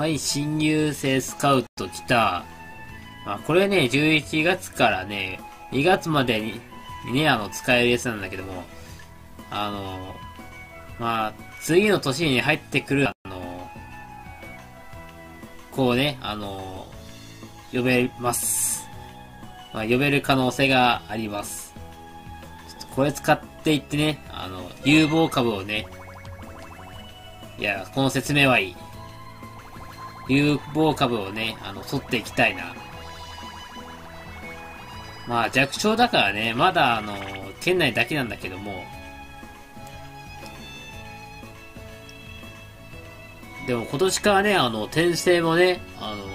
はい、新入生スカウト来た。まあ、これね、11月からね、2月までにね、あの、使えるやつなんだけども、あの、まあ、次の年に入ってくる、あの、こうね、あの、呼べます。まあ、呼べる可能性があります。ちょっとこれ使っていってね、あの、有望株をね、いや、この説明はいい。有望株をね、あの、取っていきたいな。まあ弱小だからね、まだあの、県内だけなんだけども、でも今年からね、あの、転生もね、あの、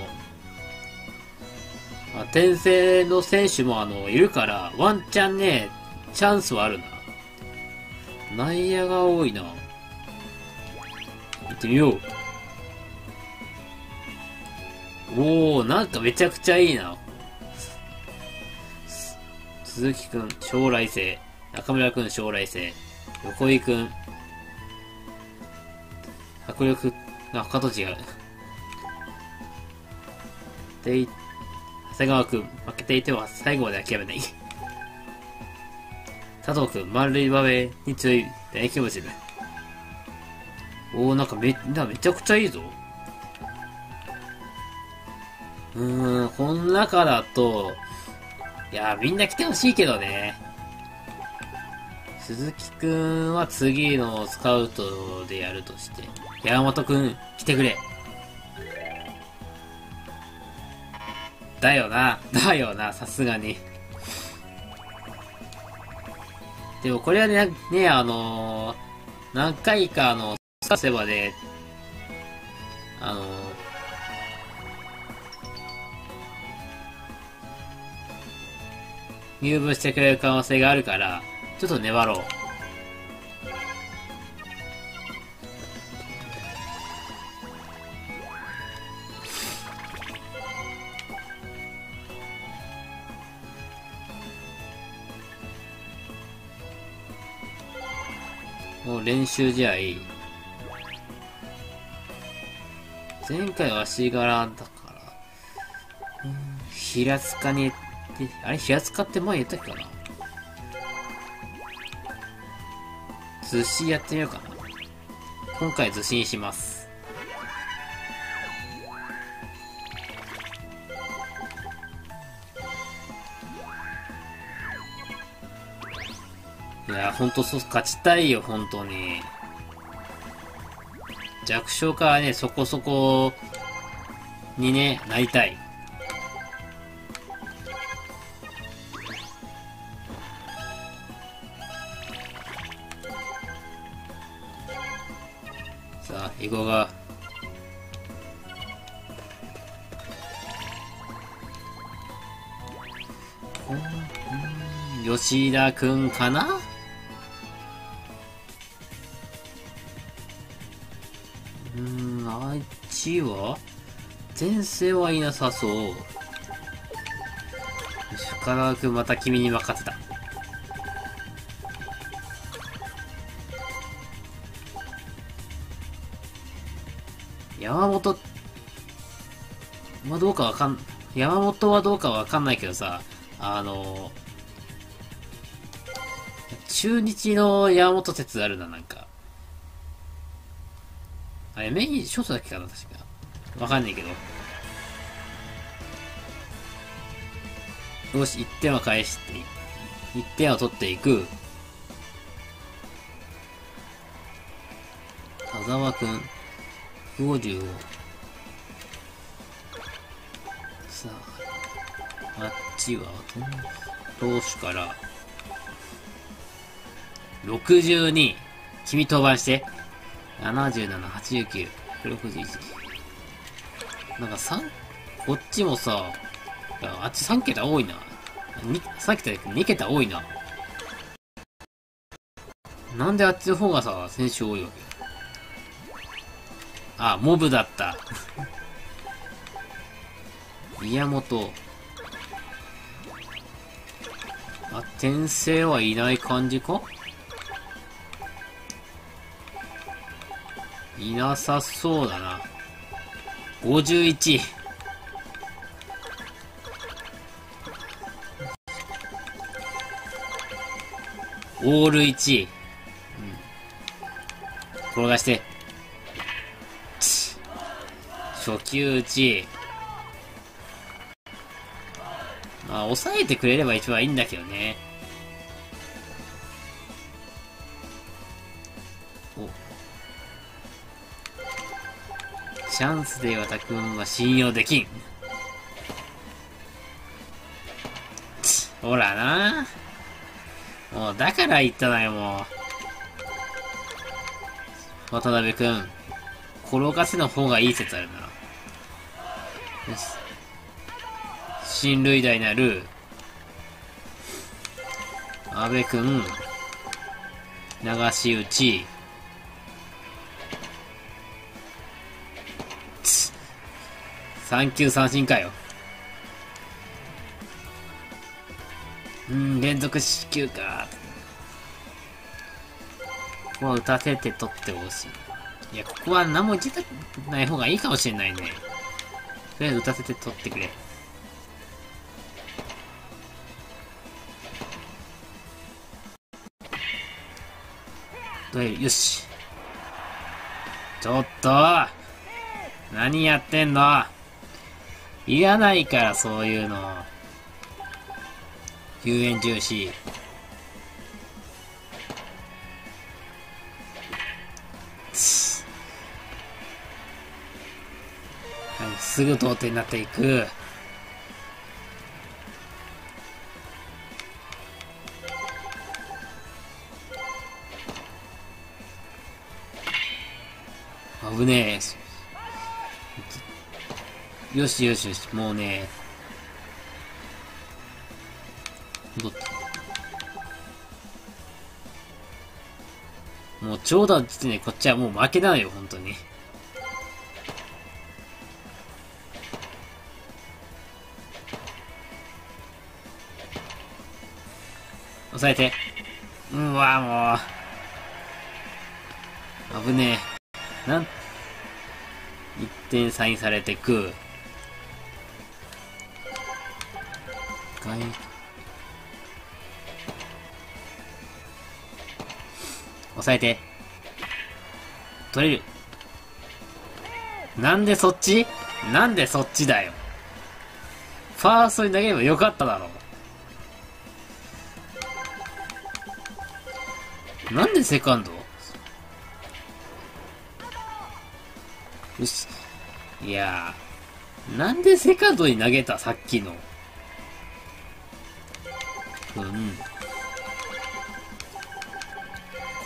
まあ、転生の選手もあの、いるから、ワンチャンね、チャンスはあるな。内野が多いな。行ってみよう。おー、なんかめちゃくちゃいいな。鈴木くん、将来性。中村くん、将来性。横井くん、迫力が他と違う。で、長谷川くん、負けていては最後まで諦めない。佐藤くん、丸い場面に強い大気持ちる。おー、なんかめ、なめちゃくちゃいいぞ。うーん、この中だと、いやみんな来てほしいけどね。鈴木くんは次のスカウトでやるとして。山本くん、来てくれ。だよな。だよな、さすがに。でもこれはね、ね、あのー、何回かあの、スカセバで、あのー、入部してくれる可能性があるから、ちょっと粘ろう。もう練習試合。前回は足柄だから、平塚にで、あれ、平塚って前言ったっけかな？寿司やってみようかな。今回寿司にします。いや、ほんとそ、勝ちたいよ、本当に。弱小からね、そこそこにね、なりたい。吉田くんかな？うんあっちは前世はいなさそう。深川くんまた君に任せた。山本、まあ、どうかわかん、山本はどうかわかんないけどさ、あの、中日の山本哲あるな、なんか。あれ、メイン、ショートだっけかな、確か。わかんないけど。よし、1点は返して、1点は取っていく。田沢くん。50をさああっちは投手から62君登板して。77、89、61なんか3こっちもさあっち3桁多いな。3桁で2桁多いな。なんであっちの方がさ選手多いわけ？あ、モブだった。宮本。あ、転生はいない感じか？いなさそうだな。51。オール1。うん。転がして。初級打ち。まあ、抑えてくれれば一番いいんだけどね。チャンスで岩田くんは信用できん。ほらな。もう、だから言ったなよ、もう。渡辺くん、転がせの方がいい説あるな。よし。親類代なる、安部くん、流し打ち、三球三振かよ。うん、連続四球か。ここは打たせて取ってほしい。いや、ここは何も言ってない方がいいかもしれないね。とりあえず打たせて取ってくれ。どえよし。ちょっと何やってんの？いらないから、そういうの。救援重視。すぐ同点になっていく。危ねえ。よしよしよし、もうね。どったもう長蛇の時点でこっちはもう負けだよ、本当に。抑えて。うわ、もう。危ねえ。なん、一点サインされてく。外抑えて。取れる。なんでそっち？なんでそっちだよ。ファーストに投げればよかっただろう。なんでセカンド？よし。いやー、なんでセカンドに投げた？さっきの。うん。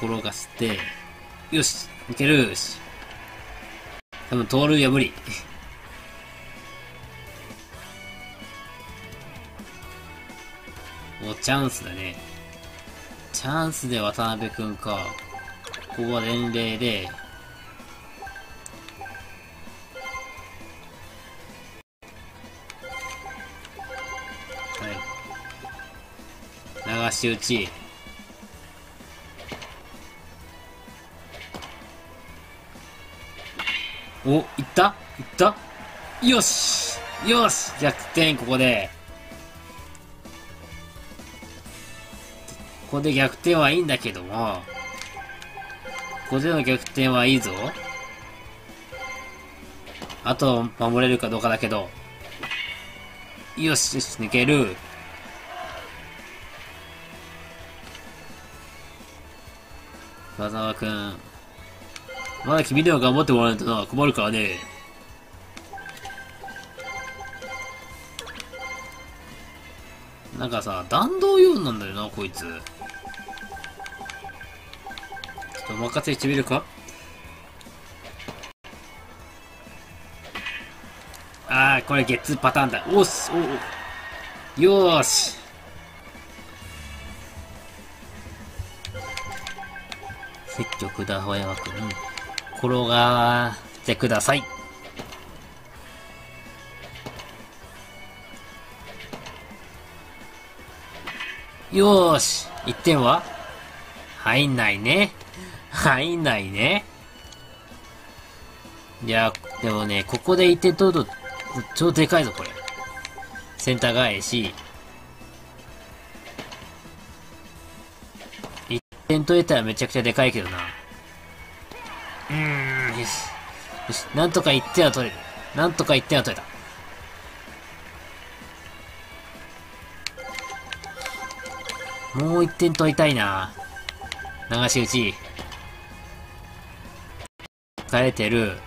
転がして、よしいけるし。多分盗塁は無理。もうチャンスだね。チャンスで渡辺くんか。ここは年齢で、はい。流し打ち。お、いった？いった？よしよし逆転、ここで。ここで逆転はいいんだけども、ここでの逆転はいいぞ。あと、守れるかどうかだけど。よし、よし、抜ける。深沢くん。まだ君では頑張ってもらわないとな、困るからね。なんかさ、弾道用なんだよな、こいつ。ちょっとお任せしてみるかああ、これゲッツーパターンだ。おっす、おお。よーし。積極だ、ほやわくん。転がってください。よーし。1点は？入んないね。入んないね。いや、でもね、ここで1点取ると、超でかいぞ、これ。センター返し。1点取れたらめちゃくちゃでかいけどな。うーん、よし。よし、なんとか1点は取れる。なんとか1点は取れた。もう1点取りたいな。流し打ち。疲れてる。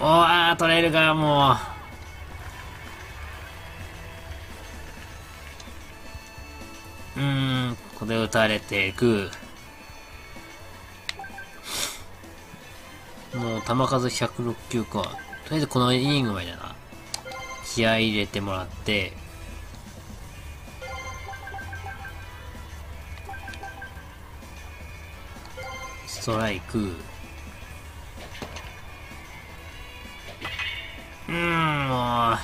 おー、取れるか、もう。うーん、ここで打たれていく。もう、球数106球か。とりあえずこのイニングまでだな。気合入れてもらって、ストライク。うーん、もう、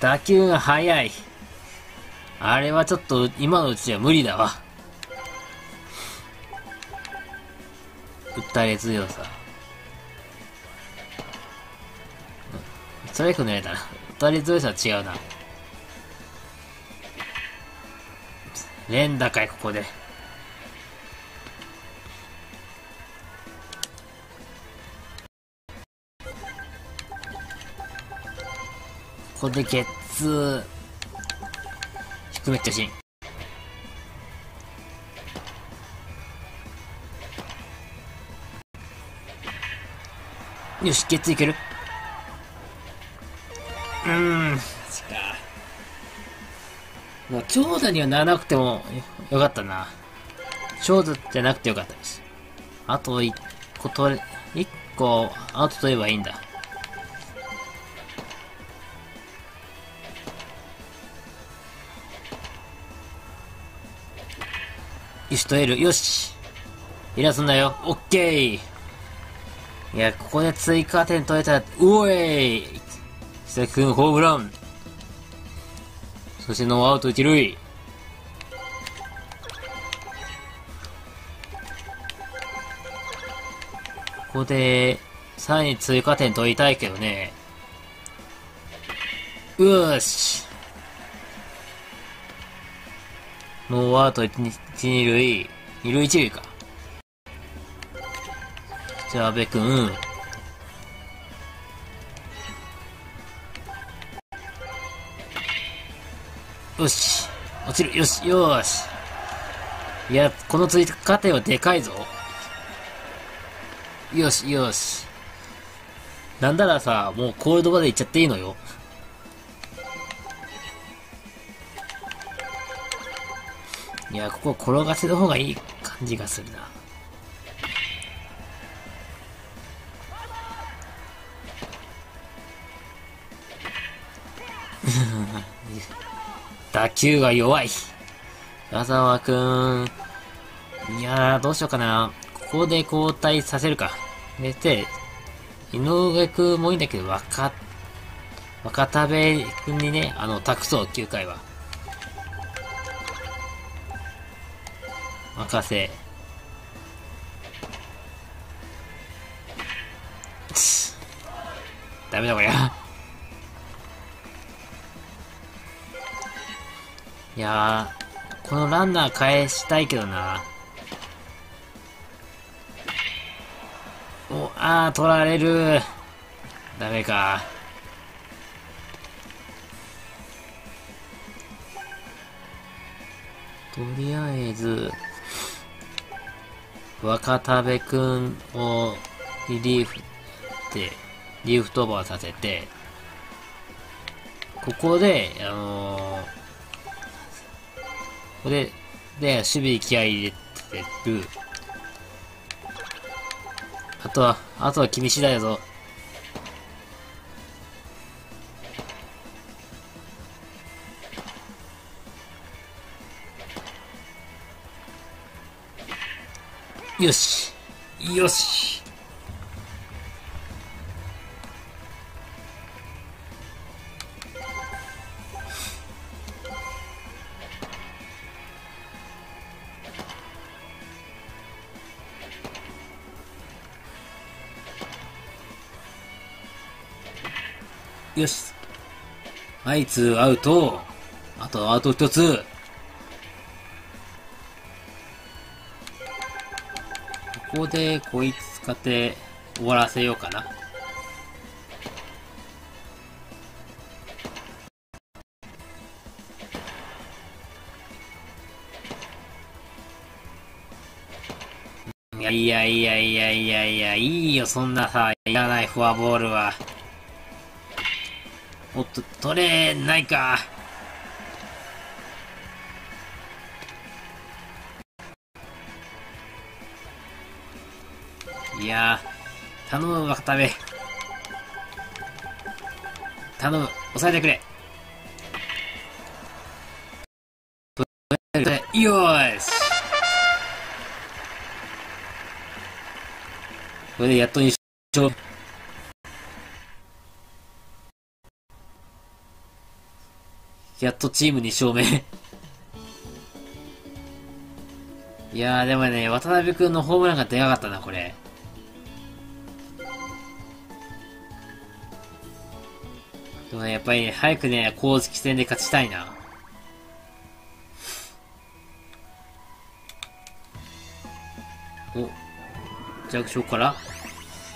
打球が速い。あれはちょっと今のうちは無理だわ。打たれ強さ。ストライク狙えたな。打たれ強さは違うな。連打かい、ここで。ここでゲッツー。低めってほしい。よし、ゲッツーいけるうーん、そっか。もう長打にはならなくてもよかったな。長打じゃなくてよかったです。あと一個取れ、一個アウト取ればいいんだ。よし、取れる。よし。いらすんだよ。オッケー。いや、ここで追加点取れたら、うおい久木くんホームラン。そしてノーアウト一塁。ここで、さらに追加点取りたいけどね。よし。ノーアウト一1、2塁、2塁1塁か。じゃあ、阿部くん。よし。落ちる。よし、よし。いや、この追加点はでかいぞ。よし、よし。なんならさ、もうコールドまで行っちゃっていいのよ。いや、ここ転がせる方がいい感じがするな。打球が弱い。矢沢くん。いやー、どうしようかな。ここで交代させるか。で、て、井上くんもいいんだけど、若、若田部くんにね、あの、託そう、9回は。任せ。ダメだこりゃ。いや、このランナー返したいけどな。お、あー、取られる。ダメか。とりあえず、若田部くんをリリーフって、リーフトーバーさせて、ここで、あのー、ここで、で、守備気合入れてる。あとは、あとは君次第だぞ。よし。よし。よし。はい、ツーアウト。あとアウト一つ。ここでこいつ使って終わらせようかな。いやいやいやいやいやいや、いいよ、そんなさ、いらないフォアボールは。おっと、取れないか。いやー、頼む、若田部。頼む、抑えてくれ。よーし。これでやっと2勝。やっとチーム2勝目いやーでもね、渡辺くんのホームランがでかかったな、これ。でもね、やっぱり、ね、早くね、公式戦で勝ちたいな。お、弱小から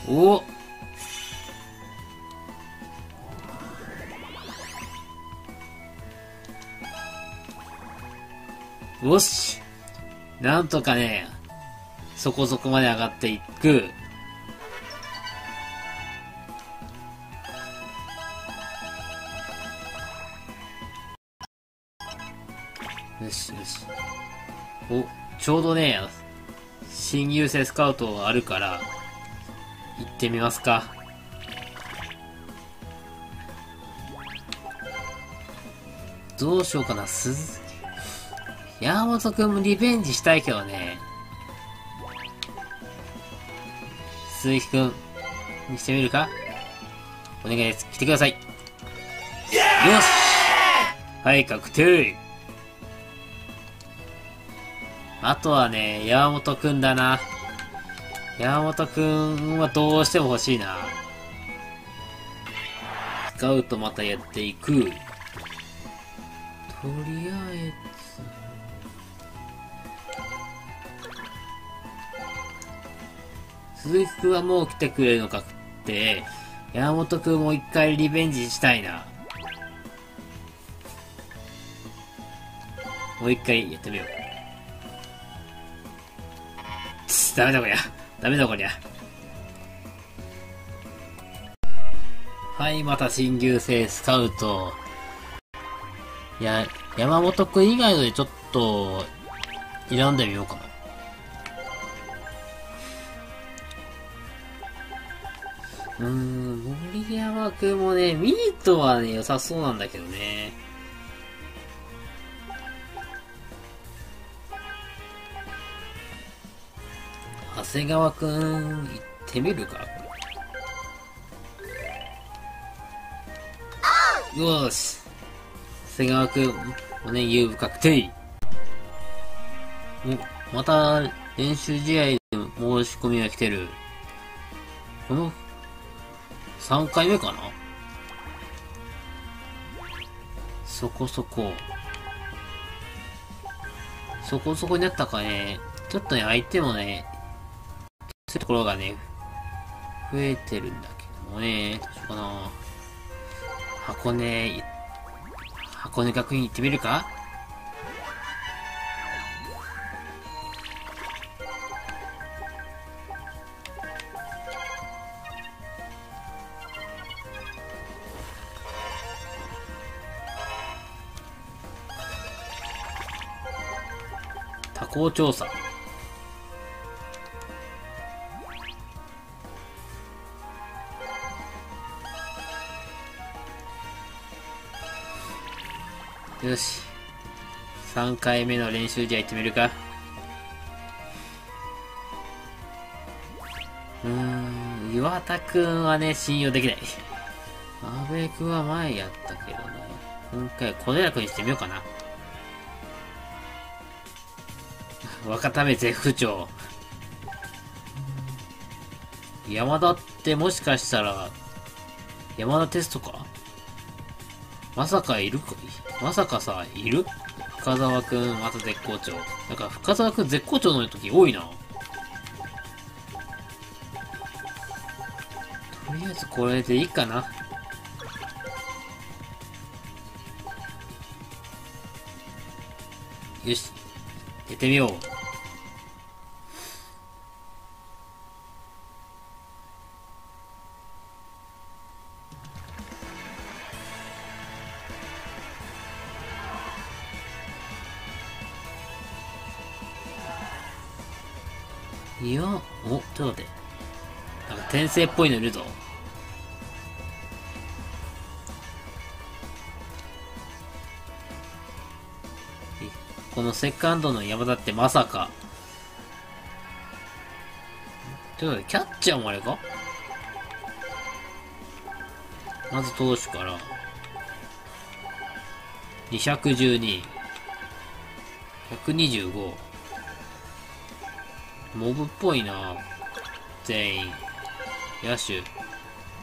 およしなんとかね、そこそこまで上がっていく。ちょうどね、新優勢スカウトあるから、行ってみますか。どうしようかな、鈴山本くんもリベンジしたいけどね。鈴木くん、にしてみるかお願いです。来てください。よしはい、確定あとはね、山本くんだな。山本くんはどうしても欲しいな。スカウトまたやっていく。とりあえず、鈴木くんはもう来てくれるのかって、山本くんも一回リベンジしたいな。もう一回やってみよう。ダメだこりゃ。ダメだこりゃ。はい、また新旧生スカウト。いや、山本くん以外のでちょっと、選んでみようかな。うーん、森山くんもね、ミートはね、良さそうなんだけどね。長谷川くん、行ってみるかよし。長谷川くん、もね、優確定。お、また、練習試合で申し込みが来てる。この3回目かな？そこそこ。そこそこになったかね。ちょっとね、相手もね、そういうところがね、増えてるんだけどもね、どうしようかな。箱根、箱根学院行ってみるか？校調査よし。3回目の練習試合行ってみるか。うーん岩田くんはね信用できない。阿部くんは前やったけどね。今回小寺くんにしてみようかな。若田目絶不調。山田ってもしかしたら、山田テストか？まさかいるか、まさかさ、いる？深沢くん、また絶好調。なんか深沢くん絶好調の時多いな。とりあえずこれでいいかな。よし。やってみよう。生っぽいのいるぞ。このセカンドの山田ってまさか。ということで、キャッチャーもあれか？まず投手から。212。125。モブっぽいな全員。野手。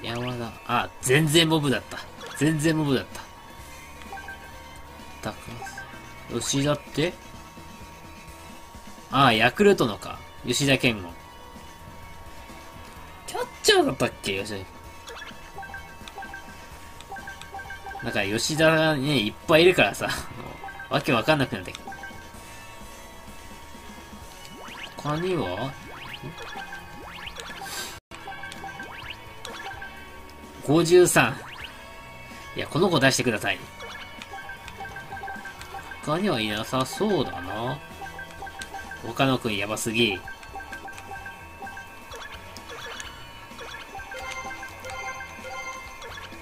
山田。あ、全然モブだった。全然モブだった。高吉田って？ああ、ヤクルトのか。吉田健吾。キャッチャーだったっけ？吉田。なんか吉田がね、いっぱいいるからさ、わけわかんなくなってきた。他には？53。いや、この子出してください。他にはいなさそうだな。岡野くんやばすぎ。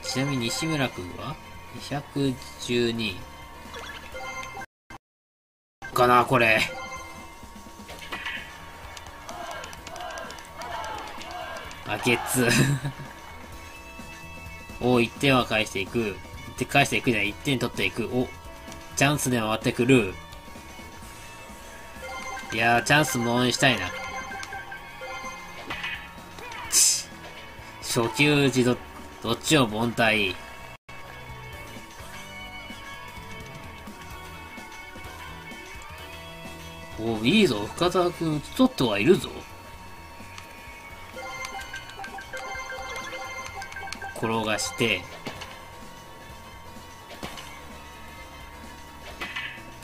ちなみに西村くんは ?212。かな、これ。あ、ゲッツ。お、1点は返していく。1点返していくじゃない、1点取っていく。お、チャンスで回ってくる。いやー、チャンスも応援したいな。初級打ちど、っちを凡退。お、いいぞ、深澤くん打ち取ってはいるぞ。転がして、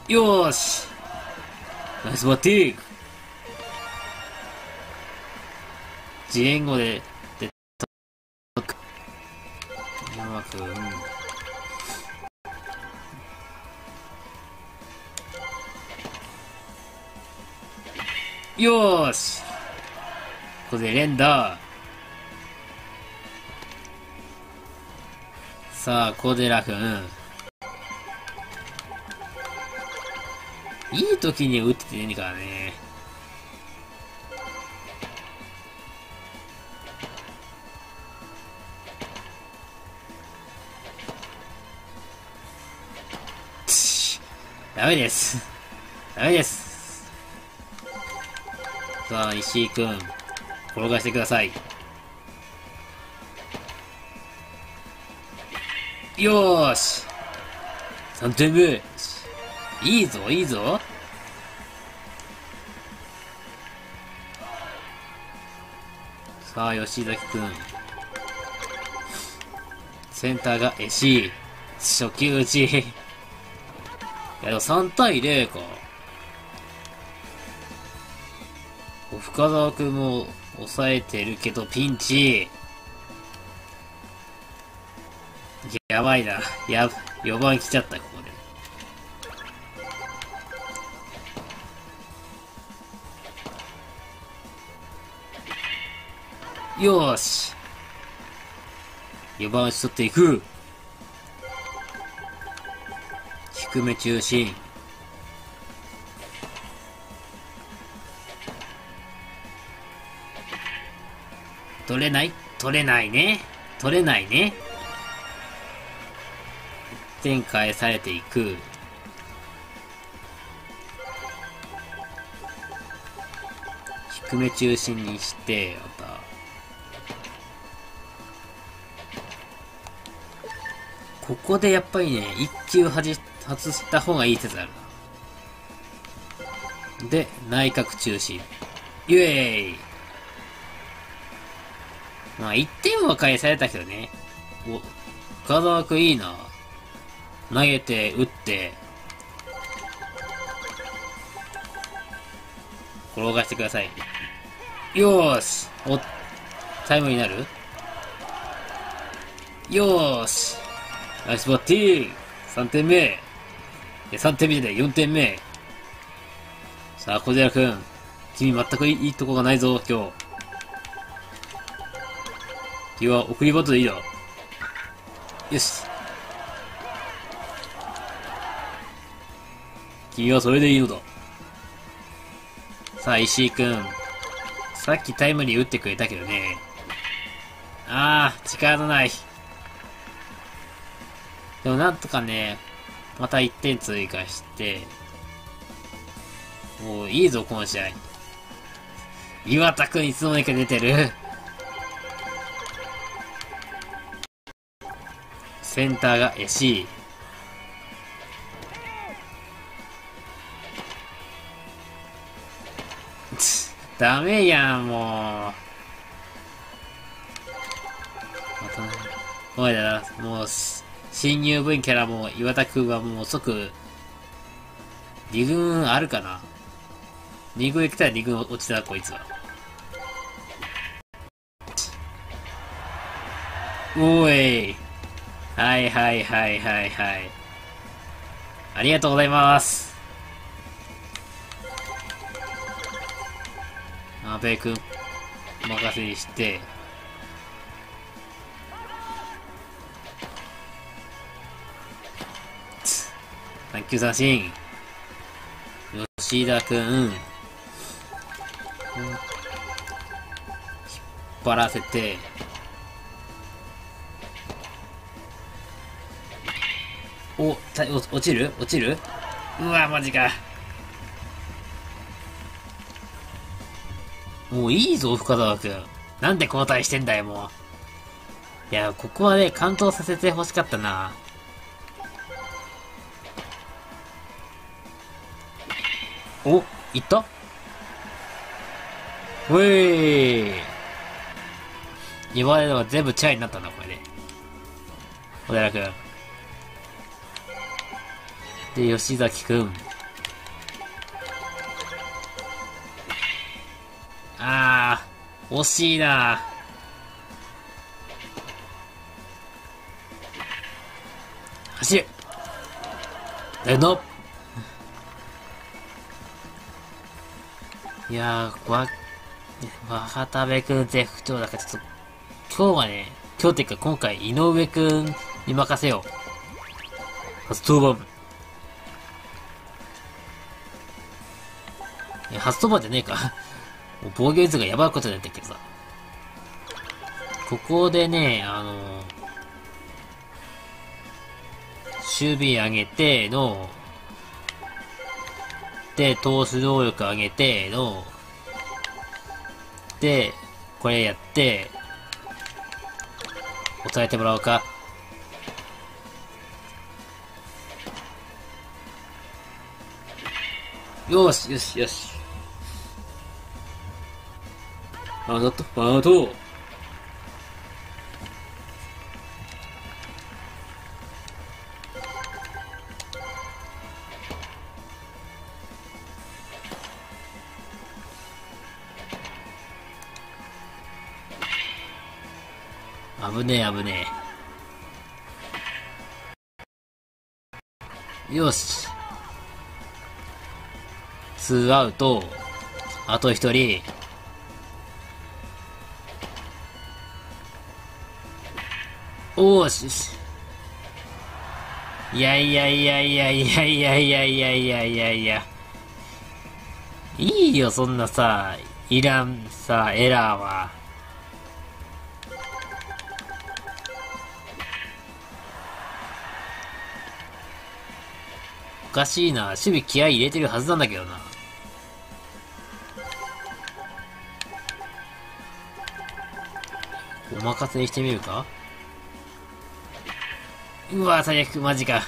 よーし。ナイスバッティング自演語で、で、山く。うん。よーし。ここで連打。さあ、小寺くん。いい時に打っててねえからね。ダメです。ダメです。さあ、石井くん、転がしてください。よーし !3 点目いいぞ、いいぞ。さあ、吉崎くん。センターがえし、初球打ち。いや、でも3対0か。深沢くんも抑えてるけど、ピンチ。やばいな。や、4番来ちゃった、ここで。よし。4番打ち取っていく。低め中心。取れない？取れないね。取れないね。1点返されていく。低め中心にして、また。ここでやっぱりね、一球外外した方がいい説ある。で、内角中心。イエーイまあ、1点は返されたけどね。お、深沢くんいいな。投げて、打って、転がしてください。よーしお、タイムになる？よーしナイスバッティング !3 点目3点目じゃない、4点目さあ、小寺くん。君全くいいとこがないぞ、今日。君は送りバトでいいだ。よし。君はそれでいいのだ。さあ、石井くん。さっきタイムリー打ってくれたけどね。ああ、力のない。でもなんとかね、また1点追加して、もういいぞ、この試合。岩田くんいつの間にか出てる。センターが AC。ダメやん、もう。またね。おいだな、もう、新入部員キャラも岩田くんはもう即、二軍あるかな？二軍行きたら二軍落ちた、こいつは。おい。はいはいはいはいはい。ありがとうございます。阿部君、任せにして、三球三振。吉田くん。引っ張らせて、お、た落ちる？落ちる？うわ、マジか。もういいぞ、深澤くん。なんで交代してんだよ、もう。いや、ここはね、完投させて欲しかったな。お、いった？うえー。今までのが全部チャイになったんだ、これで。小寺くん。で、吉崎くん。あー、惜しいな走るえのいやー、わ、若田部くん絶不調だからちょっと、今日はね、今日っていうか今回井上くんに任せよう。初登板。いや、初登板じゃねえか。もう防御率がやばいことになってるけどさ。ここでね、あの守備上げての、で、投手能力上げての、で、これやって、抑えてもらおうか。よし、よし、よし。あなた、あなた。危ねえ危ねえ。よし。ツーアウト。あと一人。おーし。いやいやいやいやいやいやいやいやいやいやいや。いいよ、そんなさ、いらんさ、エラーは。おかしいな。守備気合い入れてるはずなんだけどな。お任せにしてみるか？うわ、最悪、マジか。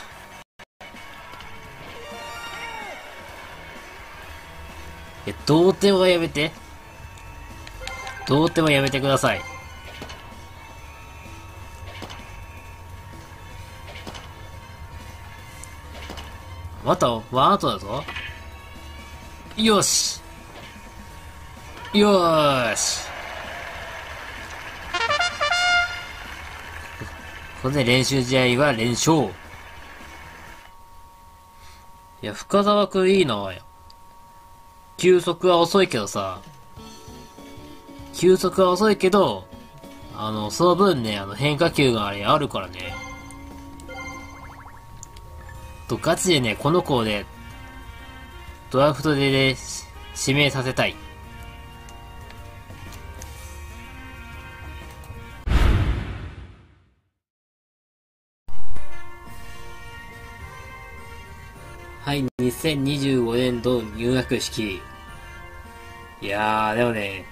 え、同点はやめて。同点はやめてください。また、ワンアウトだぞ。よしよーしこれで練習試合は連勝。いや、深沢くんいいな。球速は遅いけどさ、球速は遅いけど、あの、その分ね、あの、変化球があれあるからね。と、ガチでね、この子で、ドラフトでね、指名させたい。2025年度入学式。いやー、でもね、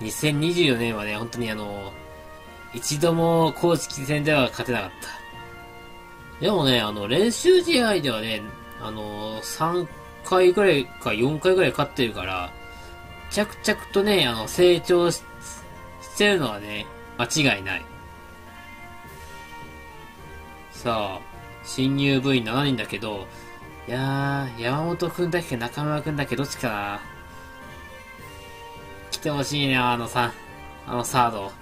2024年はね、本当にあの、一度も公式戦では勝てなかった。でもね、あの、練習試合ではね、あの、3回ぐらいか4回ぐらい勝ってるから、着々とね、あの、成長ししてるのはね、間違いない。さあ、新入部員7人だけど、いやー、山本くんだけ中村くんだけどっちかな来てほしいね、あのさ、あのサード。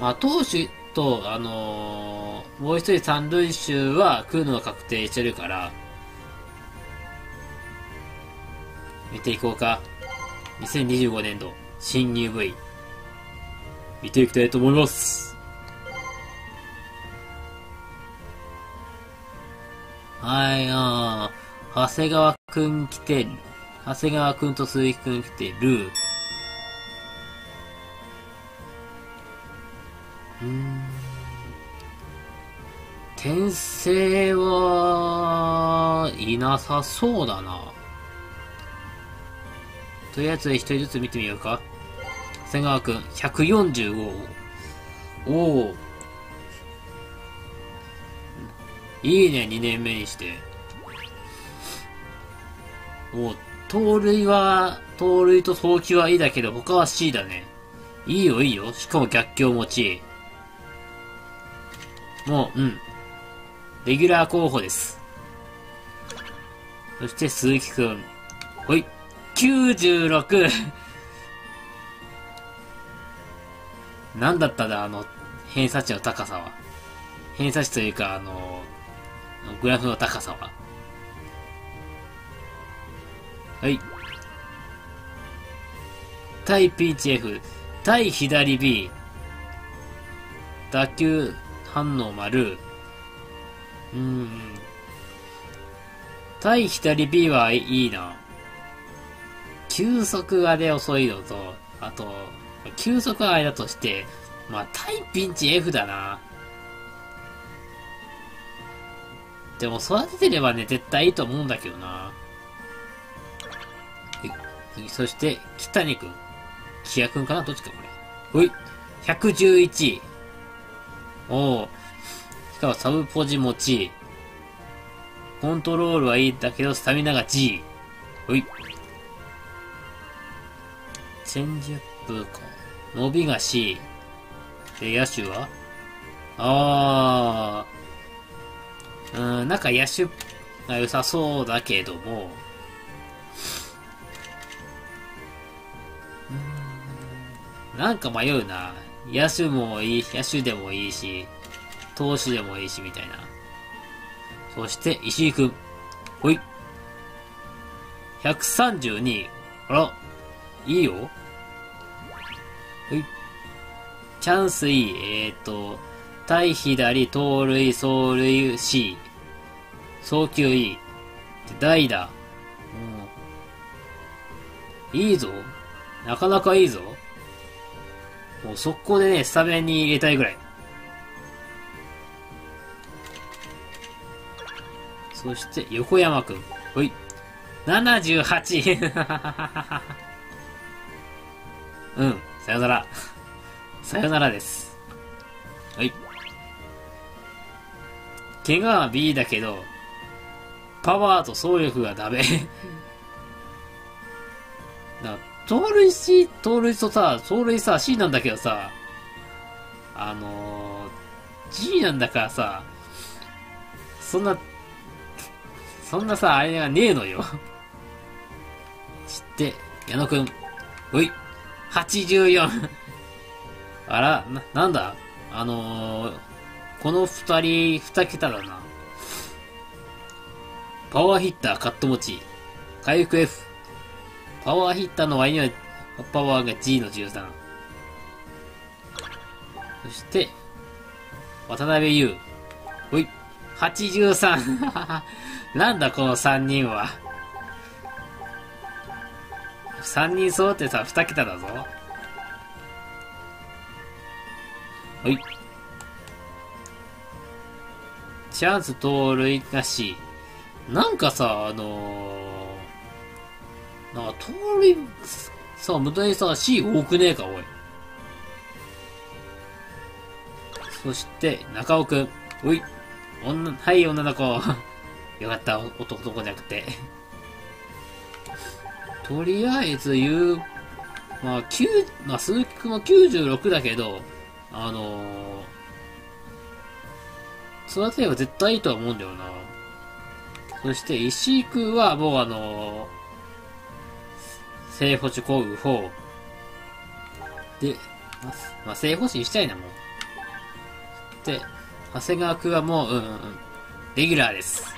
まあ、投手と、あのー、もう一人三塁手は来るのが確定してるから、見ていこうか。2025年度、新入部員。見ていきたいと思います。はい、あ長谷川くん来てる。長谷川くんと鈴木くん来てる。うん。転生は、いなさそうだな。とりあえず一人ずつ見てみようか。長谷川くん、145。おお。いいね、2年目にして。お盗塁は、盗塁と送球はいいだけど、他は C だね。いいよ、いいよ。しかも逆境持ち。もう、うん。レギュラー候補です。そして鈴木くん。ほい。96! 何だったんだ、あの、偏差値の高さは。偏差値というか、あの、グラフの高さは。はい。対 PHF、対左 B、打球反応丸、うん。対左 B はいいな。球速がね、遅いのと、あと、球速はあれだとして、まあ、対ピンチ F だな。でも育ててればね、絶対いいと思うんだけどな。はい。そして、北谷くん。木屋くんかな？どっちかこれ。ほい。111。おお。しかもサブポジ持ち。コントロールはいいんだけど、スタミナが G。ほい。チェンジアップか。伸びが C。で、野手は？あー。うん、なんか野手が良さそうだけども、なんか迷うな。野手もいい、野手でもいいし、投手でもいいし、みたいな。そして、石井くん。ほい。132。あら、いいよ。ほい。チャンスいい。えっ、と、対左、盗塁、走塁、C。送球いい。代打。うん。いいぞ。なかなかいいぞ。もう速攻でね、スタメンに入れたいぐらい。そして、横山くん。ほい。78! うん。さよなら。さよならです。怪我は B だけど、パワーと走力がダメ。だ盗塁 C、盗塁とさ、盗塁さ、C なんだけどさ、あのー、G なんだからさ、そんな、そんなさ、あれがねえのよ。知って、矢野くん。おい、84。あら、な、なんだ？あのー、この二人、二桁だな。パワーヒッターカット持ち。回復 F。パワーヒッターの割には、パワーが G の13。そして、渡辺優。ほい。83。なんだこの3人は。3人揃ってさ、2桁だぞ。ほい。チャンス盗塁なし。なんかさ、あのー、なんか盗塁、さ、無駄にさ、C 多くねえか、おい。そして、中尾くん。おい。女、はい、女の子。よかった、男の子じゃなくて。とりあえず言う、まあ、9、まあ、鈴木くんは96だけど、あのー、育てれば絶対いいとは思うんだよな。そして、石井君はもうあのー、正捕手工具4。で、まあ、正捕手にしたいな、もう。で、長谷川君はもう、うんうん、レギュラーです。